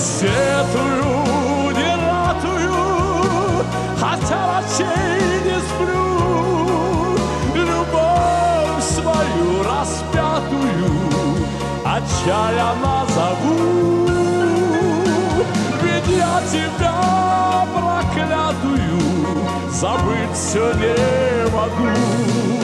сетую, не ратую, хотя ночей не сплю. Любовь свою распятую отчаянно зову. Ведь я тебя проклятую забыть все не могу.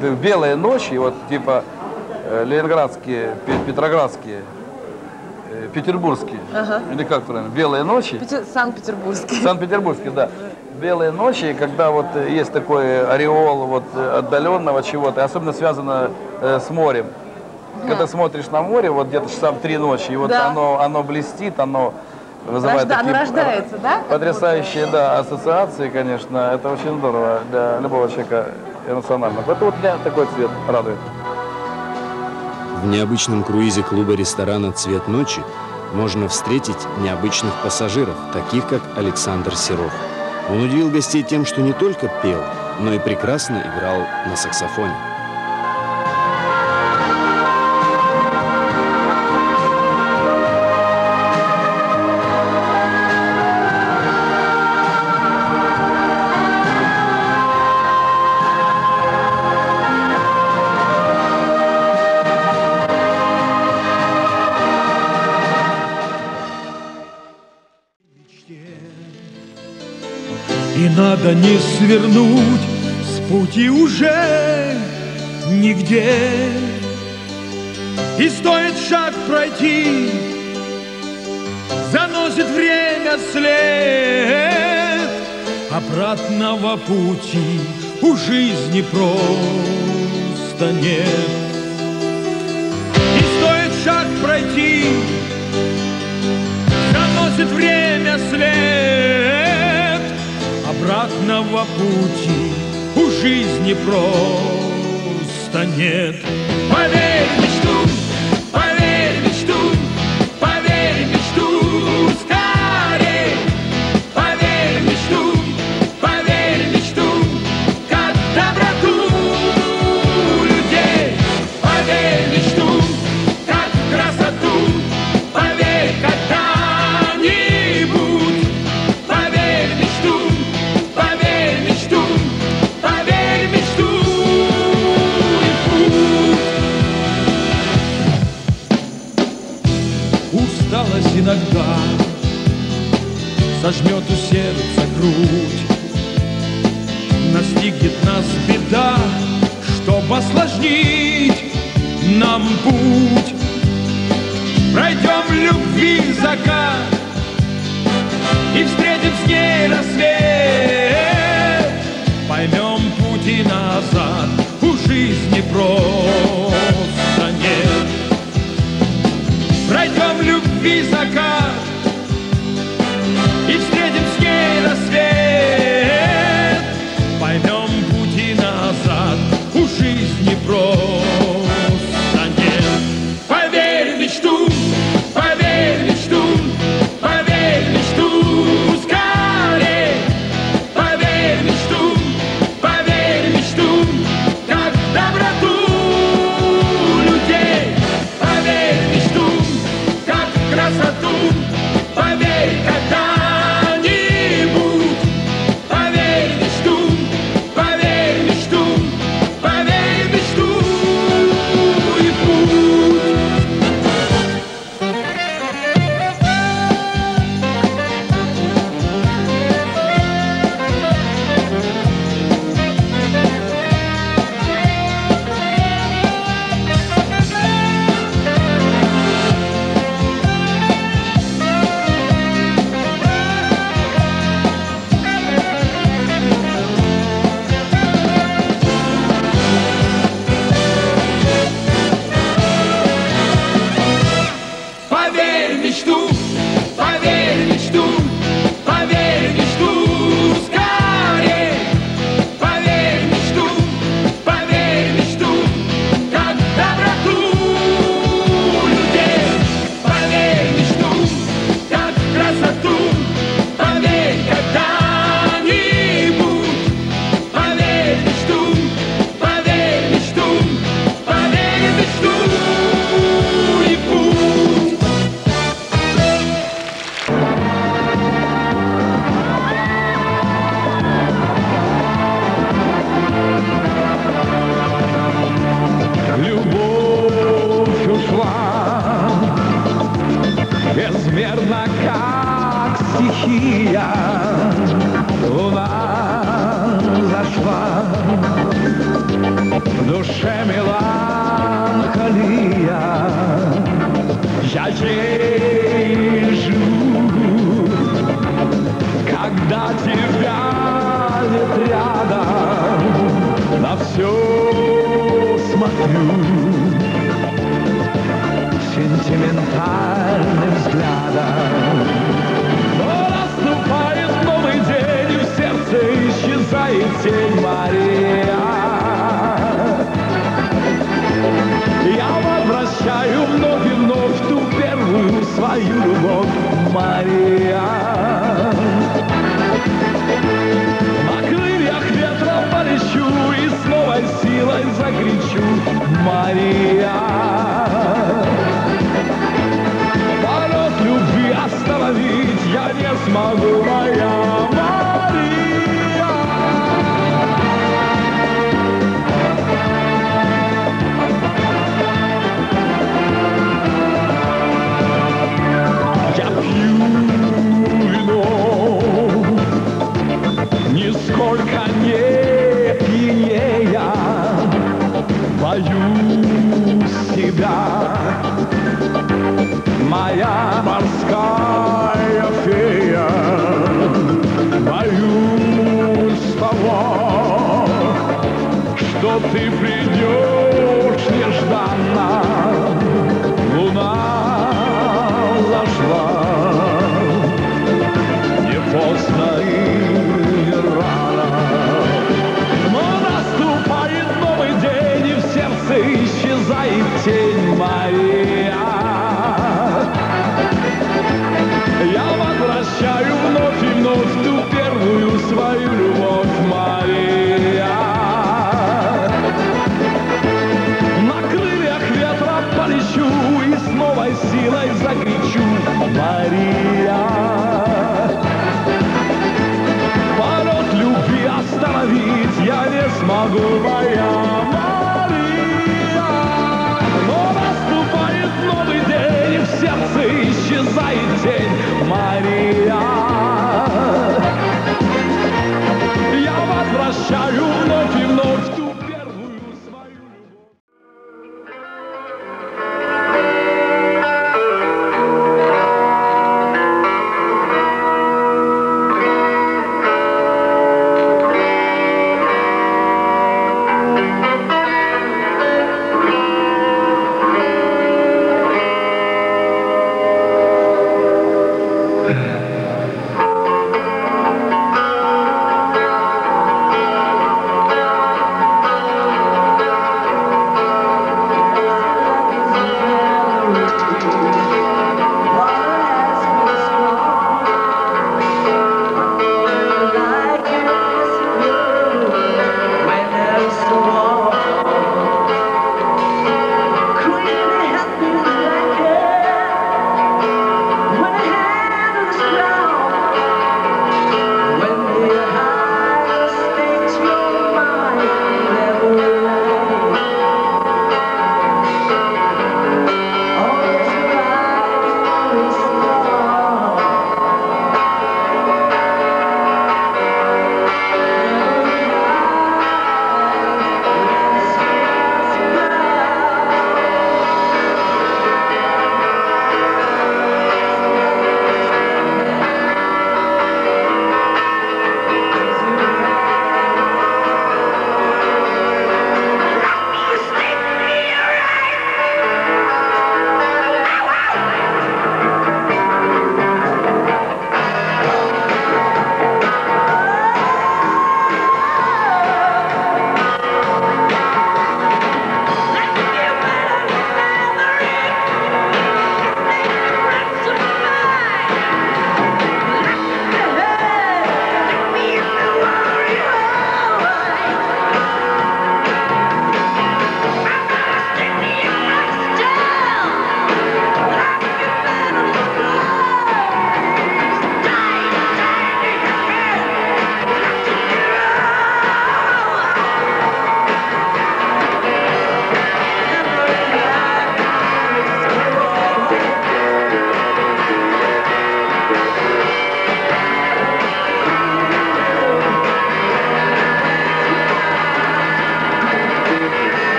Белые ночи, вот типа э, ленинградские, пе- петроградские, э, петербургские, или как правильно, белые ночи. Пете- Санкт-Петербургский. Санкт-Петербургский, да. Белые ночи, когда вот э, есть такой ореол вот отдаленного чего-то, особенно связано э, с морем. Когда смотришь на море, вот где-то часам три ночи, и вот Да. оно, оно блестит, оно вызывает Рожда- такие рождается, да? потрясающие да, ассоциации, конечно. Это очень здорово для любого человека эмоционально. Поэтому вот меня такой цвет радует. В необычном круизе клуба-ресторана «Цвет ночи» можно встретить необычных пассажиров, таких как Александр Серов. Он удивил гостей тем, что не только пел, но и прекрасно играл на саксофоне. Надо не свернуть с пути уже нигде. И стоит шаг пройти, заносит время след. Обратного пути у жизни просто нет. И стоит шаг пройти, заносит время след. Обратного пути у жизни просто нет. Поверь нас беда, чтобы осложнить нам путь. Пройдем любви закат и встретим с ней рассвет. Поймем пути назад, у жизни просто нет. Пройдем любви закат безмерно, как стихия. Луна зашла, в душе меланхолия. Я ей живу, когда тебя нет рядом, на все смотрю сентиментальным взглядом. Но наступает новый день, и в сердце исчезает тень Мария.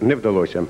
Не вдалося.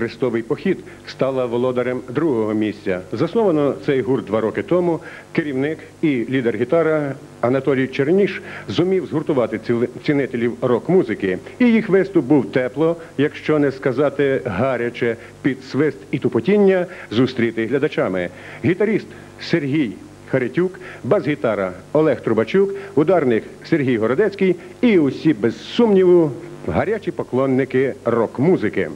Хрестовий похід стала володарем другого місця. Засновано цей гурт два роки тому. Керівник і лідер гітара Анатолій Черніш зумів згуртувати цінителів рок-музики. І їх виступ був тепло, якщо не сказати гаряче, під свист і тупотіння зустріти глядачами. Гітаріст Сергій Харитюк, бас-гітара Олег Трубачук, ударник Сергій Городецький і усі без сумніву гарячі поклонники рок-музики.